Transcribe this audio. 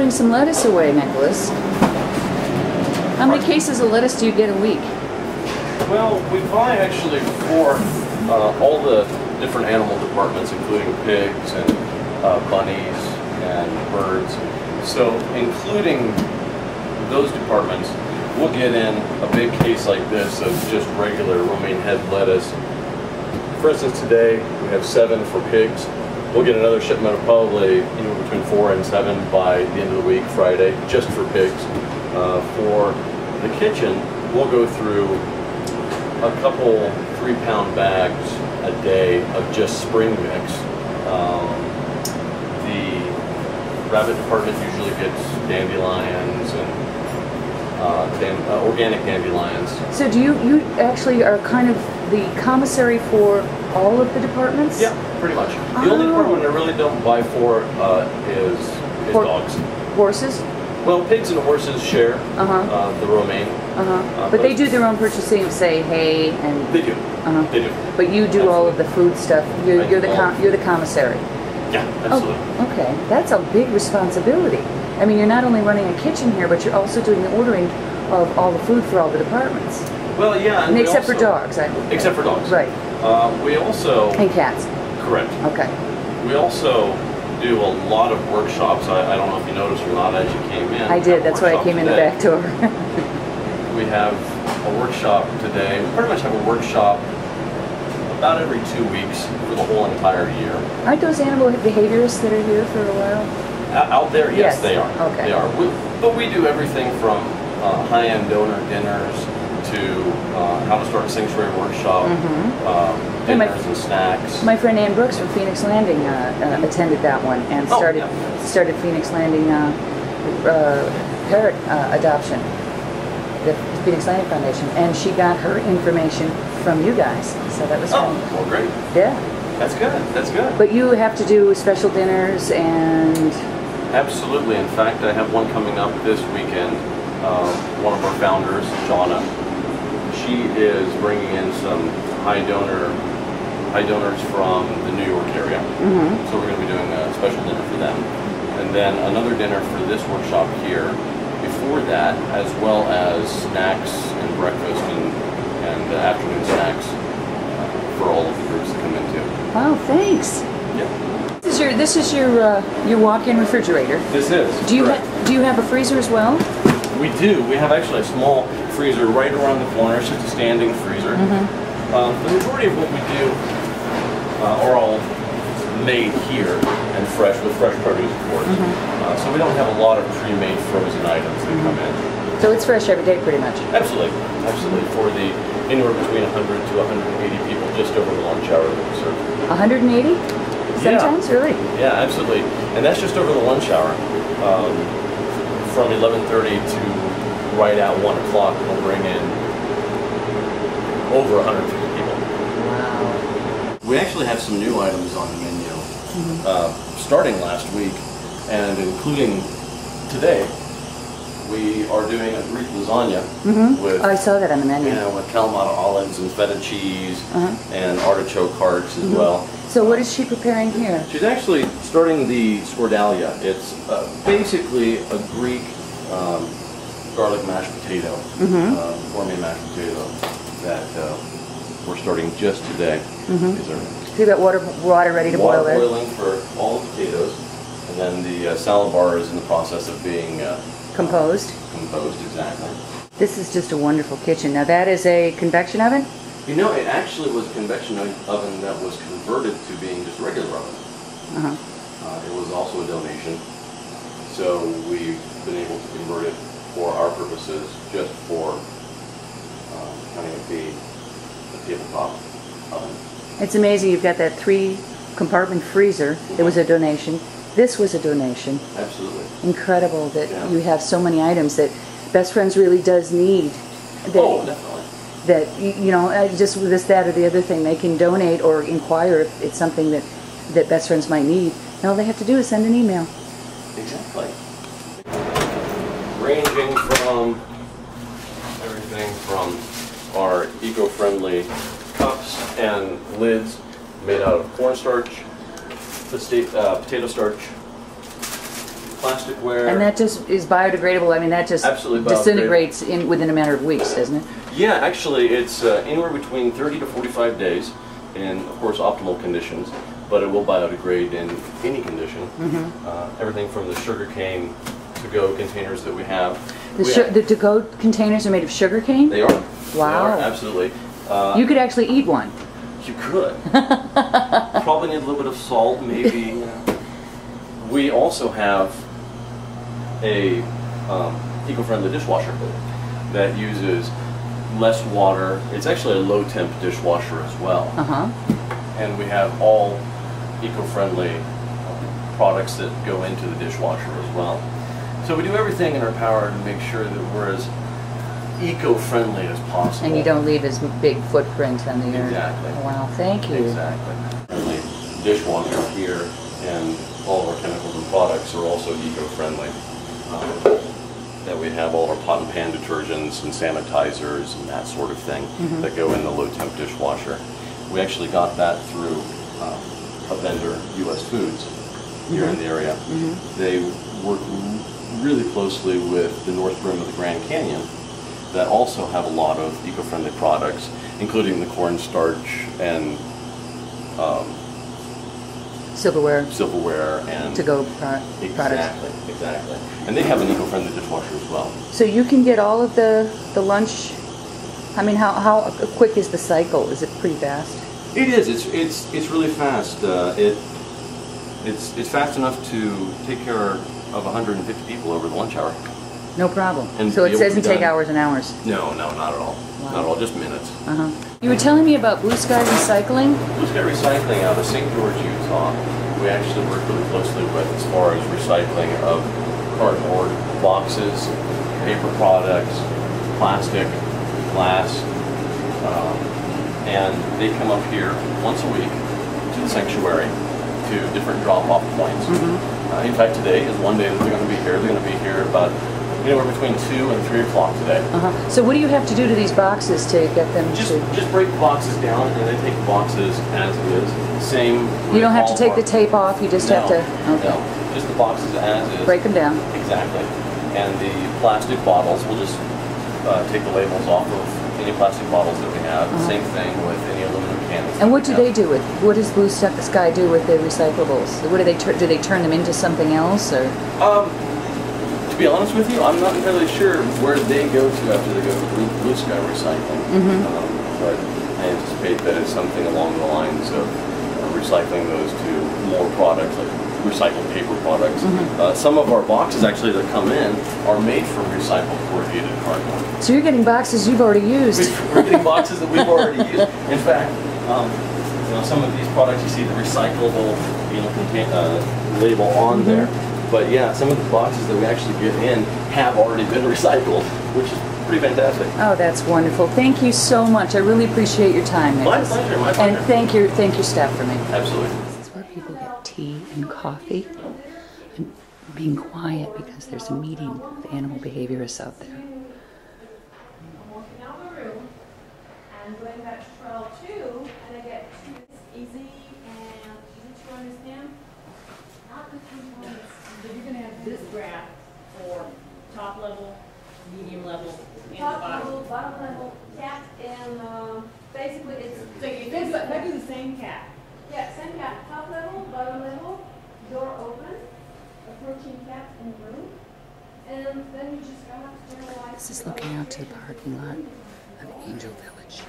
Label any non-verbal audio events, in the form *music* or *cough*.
Putting some lettuce away, Nicholas. How many cases of lettuce do you get a week? Well, we buy actually for uh, all the different animal departments, including pigs and uh, bunnies and birds. So, including those departments, we'll get in a big case like this of just regular romaine head lettuce. For instance, today we have seven for pigs. We'll get another shipment of probably anywhere between four and seven by the end of the week, Friday, just for pigs. Uh, for the kitchen, we'll go through a couple three pound bags a day of just spring mix. Um, the rabbit department usually gets dandelions and uh, uh, organic dandelions. So do you, you actually are kind of the commissary for all of the departments? Yeah, pretty much. The only department I really don't buy for uh, is, is dogs. Horses? Well, pigs and horses share Uh-huh. uh, the romaine. Uh-huh. Uh, But they do their own purchasing of, say, hay and, They do. uh-huh. They do. But you do all of the food stuff. You're, you're the com- you're the commissary. Yeah, absolutely. Oh, okay. That's a big responsibility. I mean, you're not only running a kitchen here, but you're also doing the ordering of all the food for all the departments. Well, yeah. And except for dogs, I Except for dogs. Right. Uh, we also And cats. correct. Okay. We also do a lot of workshops. I, I don't know if you noticed or not as you came in. I did. That's why I came in the back door. *laughs* We have a workshop today. We pretty much have a workshop about every two weeks for the whole entire year. Aren't those animal behaviorists that are here for a while? Out there, yes, Yes, they are. okay. They are. We, but we do everything from uh, high-end donor dinners to uh, how to start a sanctuary workshop, um, Yeah, my- dinners and snacks. My friend Ann Brooks from Phoenix Landing uh, uh, attended that one and Oh, started yeah. started Phoenix Landing uh, uh, parrot uh, adoption, the Phoenix Landing Foundation, and she got her information from you guys. So that was oh, fun. well, great. Yeah. That's good. That's good. But you have to do special dinners and Absolutely. In fact, I have one coming up this weekend. Um, one of our founders, Jonna, she is bringing in some high donor, high donors from the New York area. So we're going to be doing a special dinner for them, and then another dinner for this workshop here. Before that, as well as snacks and breakfast and and uh, afternoon snacks uh, for all of the groups that come in too. wow, thanks. Yeah. This is your this is your uh, your walk-in refrigerator. This is. Do you do you have a freezer as well? We do. We have actually a small freezer right around the corner. It's just a standing freezer. Um, the majority of what we do uh, are all made here and fresh with fresh produce, of course. Uh, so we don't have a lot of pre-made frozen items that come in. So it's fresh every day, pretty much. Absolutely, absolutely. For the anywhere between 100 to 180 people just over the lunch hour that we serve. 180? Sometimes, really? Yeah, absolutely. And that's just over the lunch hour. Um, from 11.30 to right at 1 o'clock, we'll bring in over 150 people. Wow. We actually have some new items on the menu, uh, starting last week and including today. We are doing a Greek lasagna with, Oh, I saw that on the menu. you know, with Kalamata olives and feta cheese Uh-huh. and artichoke hearts as well. So what is she preparing here? She's actually starting the scordalia. It's uh, basically a Greek um, garlic mashed potato, uh, gourmet mashed potato that uh, we're starting just today. These are So you got water water ready to water boil there? boiling for all the potatoes, and then the uh, salad bar is in the process of being uh, Composed. composed exactly. This is just a wonderful kitchen. Now that is a convection oven? You know, it actually was a convection oven that was converted to being just a regular oven. Uh-huh. Uh, it was also a donation, so we've been able to convert it for our purposes, just for um, having it be a tabletop oven. It's amazing you've got that three compartment freezer. It was a donation. This was a donation. Absolutely. Incredible that Yeah. you have so many items that Best Friends really does need. That, Oh, definitely. that you know, just with this, that, or the other thing, they can donate or inquire if it's something that that Best Friends might need. And all they have to do is send an email. Exactly. Ranging from everything from our eco-friendly cups and lids made out of cornstarch, uh, potato starch, plasticware. And that just is biodegradable, I mean, that just Absolutely disintegrates in, within a matter of weeks, doesn't it? Yeah, actually, it's uh, anywhere between 30 to 45 days in, of course, optimal conditions, but it will biodegrade in any condition. Mm-hmm. Uh, everything from the sugarcane to-go containers that we have. The We have- the to-go containers are made of sugar cane? they are. Wow. They are, absolutely. Uh, You could actually eat one. You could. *laughs* Probably need a little bit of salt, maybe. we also have a um, eco-friendly dishwasher that uses less water. It's actually a low-temp dishwasher as well, Uh-huh. and we have all eco-friendly uh, products that go into the dishwasher as well. So we do everything in our power to make sure that we're as eco-friendly as possible. And you don't leave as big footprint on the earth. Exactly. Wow, thank you. Exactly. Dishwasher here, and all of our chemicals and products are also eco-friendly. Um, That we have all our pot and pan detergents and sanitizers and that sort of thing Mm-hmm. that go in the low-temp dishwasher. We actually got that through um, a vendor, US Foods, here in the area. They work really closely with the North Rim of the Grand Canyon that also have a lot of eco-friendly products, including the cornstarch and um, Silverware, silverware and to-go pro- products. exactly, exactly. And they have an eco-friendly dishwasher as well. So you can get all of the, the lunch, I mean, how, how quick is the cycle? Is it pretty fast? It is. It's it's it's really fast. Uh, it it's it's fast enough to take care of 150 people over the lunch hour. No problem. And So it doesn't take hours and hours? No, no, not at all. Wow. Not at all. Just minutes. Uh-huh. You were telling me about Blue Sky Recycling? Blue Sky Recycling out of St. George, Utah, we actually work really closely with as far as recycling of cardboard boxes, paper products, plastic, glass, um, and they come up here once a week to the sanctuary to different drop-off points. Uh, in fact, today is one day that they're going to be here. They're going to be here about anywhere between two and three o'clock today. Uh-huh. So what do you have to do to these boxes to get them Just, to? just break the boxes down and they take the boxes as it is. Same. You don't have to take of the tape off, you just have to, okay. No, just the boxes as is. Break them down. Exactly. And the plastic bottles, we'll just uh, take the labels off of any plastic bottles that we have. Same thing with any aluminum cans. Uh-huh. And what do they do with, what does Blue Sky do with the recyclables? What do they, tur- do they turn them into something else or? Um, to be honest with you, I'm not entirely sure where they go to after they go to Blue, Blue Sky Recycling. Mm-hmm. Um, but I anticipate that it's something along the lines of uh, recycling those to more products, like recycled paper products. Mm-hmm. Uh, some of our boxes actually that come in are made from recycled corrugated cardboard. So you're getting boxes you've already used? We're getting boxes that we've already used. In fact, um, you know, some of these products you see the recyclable, you know, contain, uh, label on there. But yeah, some of the boxes that we actually get in have already been *laughs* recycled, which is pretty fantastic. Oh, that's wonderful. Thank you so much. I really appreciate your time, My pleasure, my And thank your, thank your staff for me. Absolutely. This is where people get tea and coffee and being quiet because there's a meeting of animal behaviorists out there. top level, medium level, Top level, bottom level, cat, and, um, basically it's. The same cat. Yeah, same cat, 14 cats in a room. And then you just got to generalize. This is looking out to the parking lot of Angel Village.